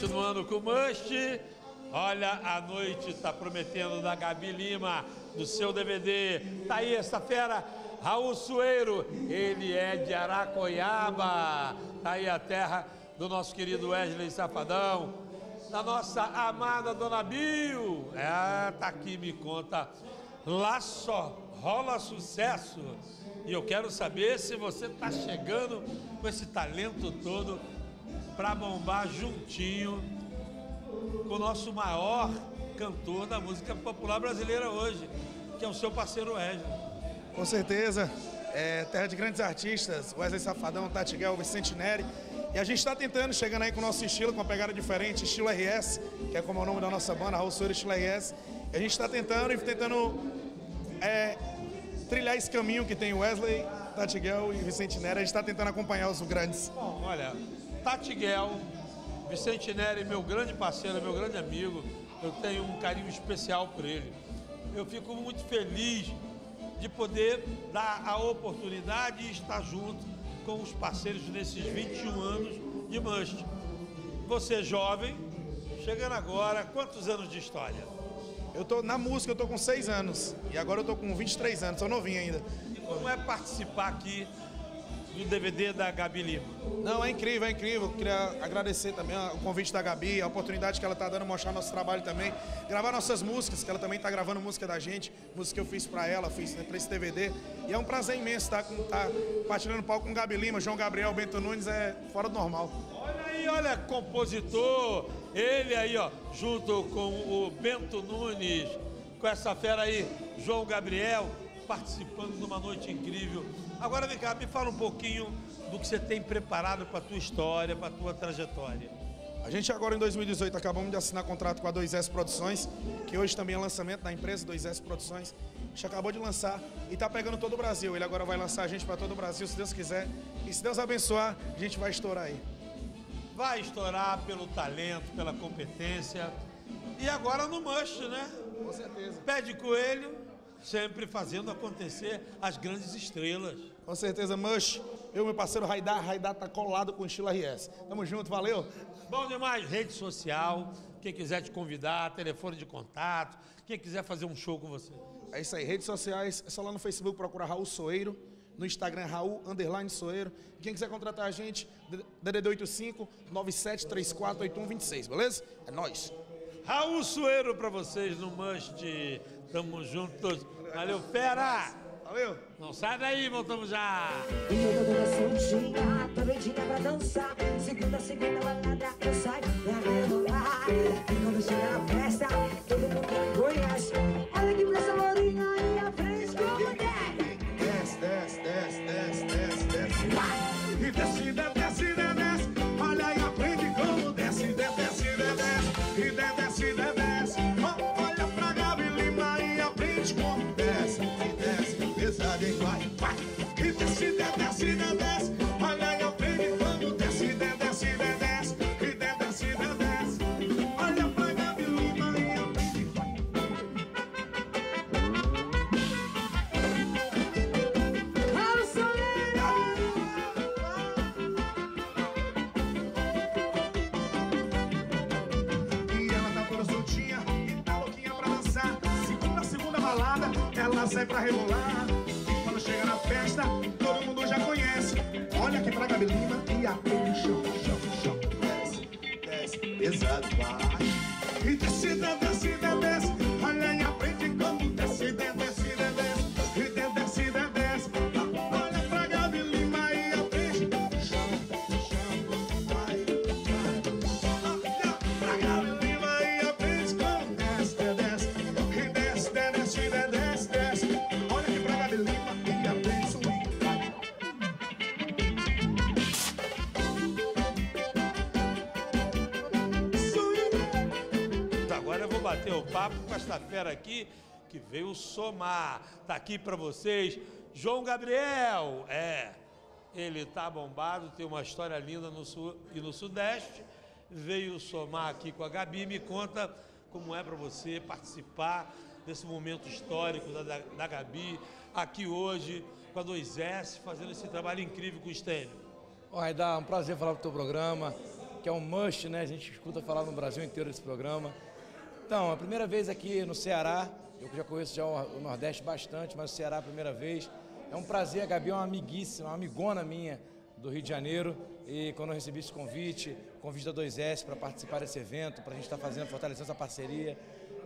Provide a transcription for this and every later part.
continuando com o Must. Olha, a noite está prometendo da Gabi Lima, do seu DVD. Tá aí essa fera, Raul Sueiro. Ele é de Aracoiaba. Tá aí a terra do nosso querido Wesley Safadão. Da nossa amada Dona Bill. É, tá aqui, me conta. Lá só rola sucesso. E eu quero saber se você está chegando com esse talento todo para bombar juntinho com o nosso maior cantor da música popular brasileira hoje, que é o seu parceiro Wesley. Com certeza. É, terra de grandes artistas, Wesley Safadão, Tati Guel, Vicente Neri. E a gente está tentando, chegando aí com o nosso estilo, com uma pegada diferente, estilo RS, que é como é o nome da nossa banda, Raul Soura Estilo RS. E a gente está tentando e tentando é, trilhar esse caminho que tem Wesley, Tati Guel e Vicente Neri. A gente está tentando acompanhar os grandes. Bom, olha, Tati Guel, Vicente Neri, meu grande parceiro, meu grande amigo, eu tenho um carinho especial por ele. Eu fico muito feliz de poder dar a oportunidade e estar junto com os parceiros nesses 21 anos de Must. Você jovem, chegando agora, quantos anos de história? Eu tô na música, eu tô com 6 anos. E agora eu tô com 23 anos, sou novinho ainda. E como é participar aqui do DVD da Gabi Lima? Não, é incrível, é incrível. Queria agradecer também o convite da Gabi, a oportunidade que ela está dando mostrar nosso trabalho também, gravar nossas músicas, que ela também está gravando música da gente, música que eu fiz para ela, fiz né, para esse DVD. E é um prazer imenso estar tá, partilhando palco com Gabi Lima, João Gabriel, Bento Nunes, é fora do normal. Olha aí, olha, compositor, ele aí, ó, junto com o Bento Nunes, com essa fera aí, João Gabriel, participando de uma noite incrível. Agora vem cá, me fala um pouquinho do que você tem preparado para a tua história, para a tua trajetória. A gente agora em 2018 acabamos de assinar contrato com a 2S Produções, que hoje também é lançamento da empresa 2S Produções. A gente acabou de lançar e está pegando todo o Brasil. Ele agora vai lançar a gente para todo o Brasil, se Deus quiser. E se Deus abençoar, a gente vai estourar aí. Vai estourar pelo talento, pela competência. E agora no Must, né? Com certeza. Pé de coelho, sempre fazendo acontecer as grandes estrelas. Com certeza, Mush. Eu, meu parceiro Raidar, Raidar tá colado com o estilo RS. Tamo junto, valeu. Bom demais, rede social, quem quiser te convidar, telefone de contato, quem quiser fazer um show com você. É isso aí, redes sociais, é só lá no Facebook procurar Raul Soeiro, no Instagram Raul Underline Soeiro. Quem quiser contratar a gente, DDD 85 9734 8126, beleza? É nóis. Raul Soeiro pra vocês no Must. Tamo juntos. Valeu, fera! Valeu! Não sai daí, voltamos já! Eu tô toda soltinha, tô doidinha pra dançar Segunda, segunda balada, eu saio pra rebolar E quando chega na festa, todo mundo me conhece Olha que pra essa lourinha aí à frente como desce Desce, desce, desce, desce, desce, desce. E desce, desce, desce, desce. Olha aí, aprende como desce, desce, desce, desce. E desce, desce, desce. Olha pra Gabi Lima e aprende como desce. E desce, tá e tá louquinha pra dançar. Segunda, segunda balada, ela sai pra rebolar. E quando chega na festa, todo mundo já conhece. Olha aqui pra Lima e aprende chão, chão, chão. Desce, desce, pesado, vai. E desce, desce, desce. Bater o papo com esta fera aqui que veio somar. Tá aqui pra vocês, João Gabriel. É, ele tá bombado, tem uma história linda no sul e no sudeste. Veio somar aqui com a Gabi. Me conta como é pra você participar desse momento histórico da, da, Gabi aqui hoje com a 2S, fazendo esse trabalho incrível com o Stênio. Vai dar um prazer falar pro teu programa. que é um must, né? A gente escuta falar no Brasil inteiro desse programa. Então, a primeira vez aqui no Ceará, eu já conheço já o Nordeste bastante, mas o Ceará é a primeira vez. É um prazer, a Gabi é uma amiguíssima, uma amigona minha do Rio de Janeiro. E quando eu recebi esse convite, convite da 2S para participar desse evento, para a gente estar tá fazendo, fortalecendo essa parceria,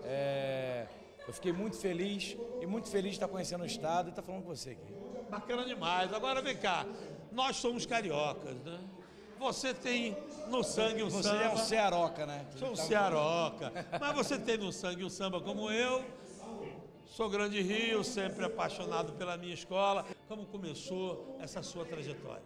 é, eu fiquei muito feliz e muito feliz de estar conhecendo o Estado e estar falando com você aqui. Bacana demais. Agora vem cá, nós somos cariocas, né? Você tem no sangue um você samba. Você é um cearoca, né? Sou um cearoca. Mas você tem no sangue um samba como eu. Sou grande Rio, sempre apaixonado pela minha escola. Como começou essa sua trajetória?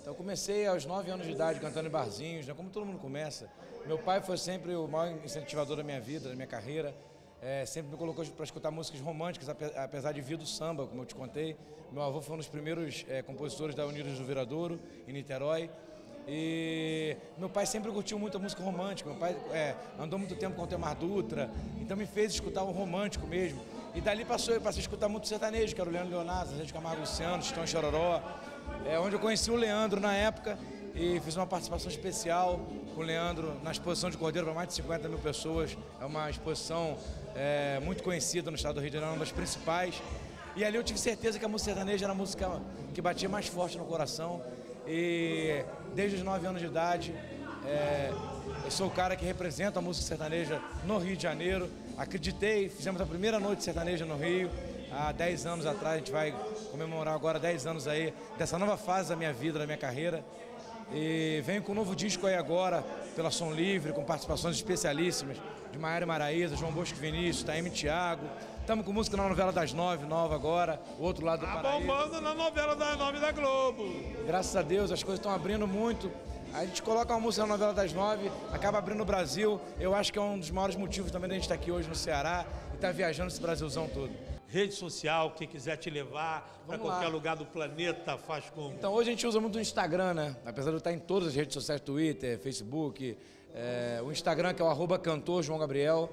Então, eu comecei aos 9 anos de idade cantando em barzinhos, né? como todo mundo começa. Meu pai foi sempre o maior incentivador da minha vida, da minha carreira. É, sempre me colocou para escutar músicas românticas, apesar de vir do samba, como eu te contei. Meu avô foi um dos primeiros é, compositores da Unidos do Viradouro, em Niterói. E meu pai sempre curtiu muito a música romântica. Meu pai é, andou muito tempo com o Temar Dutra, então me fez escutar o romântico mesmo. E dali passou, eu passei a escutar muito sertanejo, que era o Leandro Leonardo, Zé de Camargo Luciano, Estão Chororó. É onde eu conheci o Leandro na época e fiz uma participação especial com o Leandro na exposição de Cordeiro para mais de 50 mil pessoas. É uma exposição é, muito conhecida no estado do Rio de Janeiro, uma das principais. E ali eu tive certeza que a música sertaneja era a música que batia mais forte no coração. E desde os 9 anos de idade, é, eu sou o cara que representa a música sertaneja no Rio de Janeiro. Acreditei, fizemos a primeira noite sertaneja no Rio, há 10 anos atrás. A gente vai comemorar agora 10 anos aí dessa nova fase da minha vida, da minha carreira. E venho com um novo disco aí agora, pela Som Livre, com participações especialíssimas de Maiara Maraíza, João Bosco Vinícius, Taime Thiago. Estamos com música na novela das nove, nova agora, o outro lado do tá Paraíso. bombando na novela das nove da Globo. Graças a Deus, as coisas estão abrindo muito. A gente coloca uma música na novela das nove, acaba abrindo o Brasil. Eu acho que é um dos maiores motivos também da gente estar aqui hoje no Ceará e estar viajando esse Brasilzão todo. Rede social, quem quiser te levar para qualquer lugar do planeta, faz como? Então hoje a gente usa muito o Instagram, né? Apesar de eu estar em todas as redes sociais, Twitter, Facebook, é, o Instagram que é o arroba cantor João Gabriel.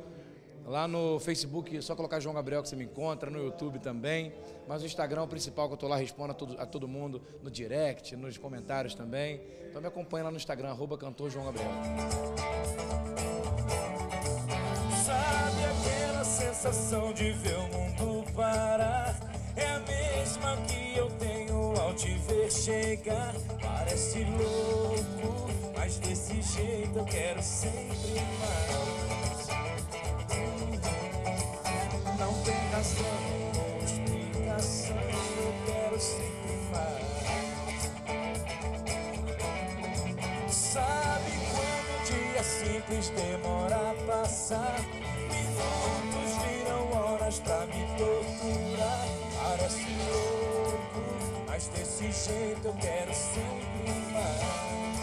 Lá no Facebook, é só colocar João Gabriel que você me encontra, no YouTube também. Mas o Instagram é o principal, que eu estou lá, respondo a todo, a todo mundo no direct, nos comentários também. Então me acompanha lá no Instagram, arroba cantor João Gabriel. Sabe aquela sensação de ver o mundo parar? É a mesma que eu tenho ao te ver chegar. Parece louco, mas desse jeito eu quero sempre mais. Simples demora a passar? Minutos viram horas pra me torturar. Parece louco, mas desse jeito eu quero sempre mais.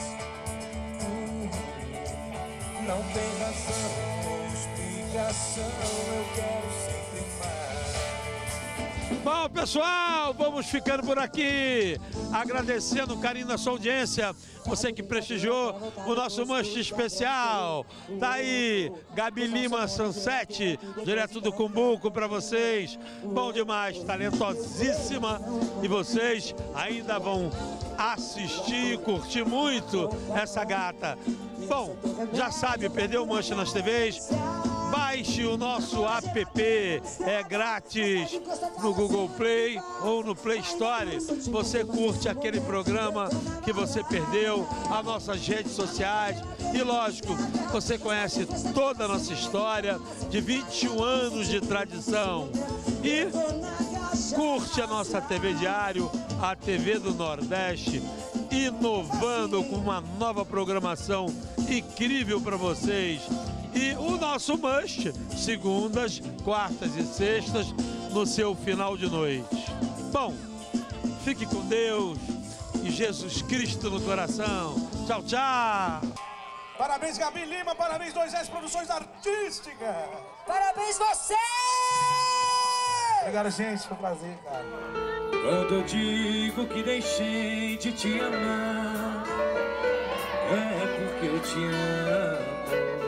Hum, não tem razão ou explicação, eu quero sempre mais. Bom, pessoal, vamos ficando por aqui. Agradecendo o carinho da sua audiência. Você que prestigiou o nosso manche especial. Tá aí, Gabi Lima Sunset, direto do Cumbuco para vocês. Bom demais, talentosíssima. E vocês ainda vão assistir e curtir muito essa gata. Bom, já sabe, perdeu o manche nas TVs? Baixe o nosso app, é grátis no Google Play ou no Play Store. Você curte aquele programa que você perdeu, as nossas redes sociais e, lógico, você conhece toda a nossa história de 21 anos de tradição. E curte a nossa TV Diário, a TV do Nordeste, inovando com uma nova programação incrível para vocês. E o nosso must, segundas, quartas e sextas, no seu final de noite. Bom, fique com Deus e Jesus Cristo no coração. Tchau, tchau! Parabéns, Gabi Lima. Parabéns, 2S Produções Artísticas. Parabéns você! Obrigado, gente. Foi um prazer, cara. Quando eu digo que deixei de te amar, é porque eu te amo.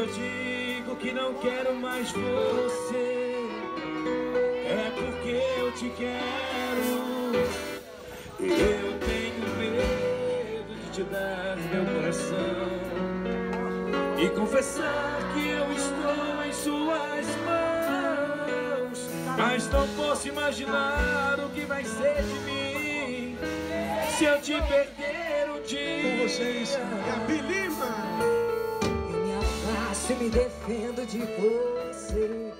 Eu digo que não quero mais você, é porque eu te quero. Eu tenho medo te dar meu coração e confessar que eu estou em suas mãos. Mas não posso imaginar o que vai ser de mim se eu te perder um dia. Com vocês, Gabi Lima. Eu me defendo de você,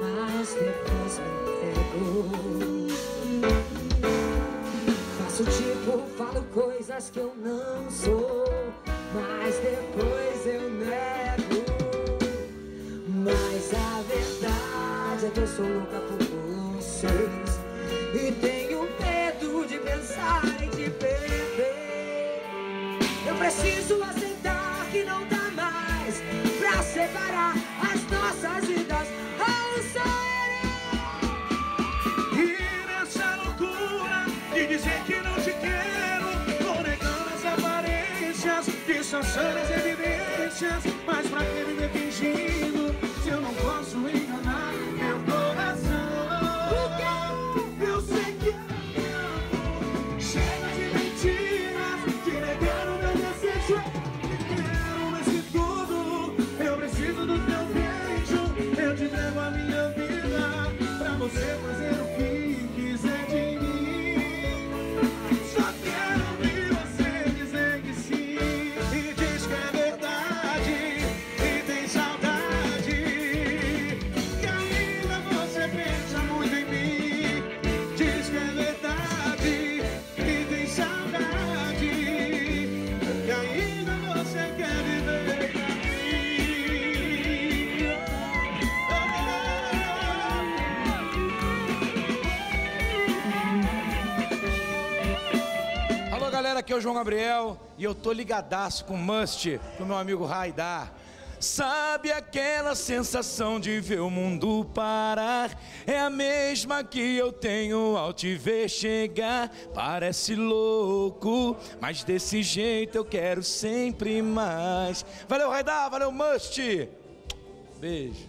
mas depois me entrego. Faço tipo, falo coisas que eu não as evidências. Mas pra que viver aqui é o João Gabriel e eu tô ligadaço com o Must, com meu amigo Raidar. Sabe aquela sensação de ver o mundo parar? É a mesma que eu tenho ao te ver chegar. Parece louco, mas desse jeito eu quero sempre mais. Valeu, Raidar, valeu, Must. Beijo.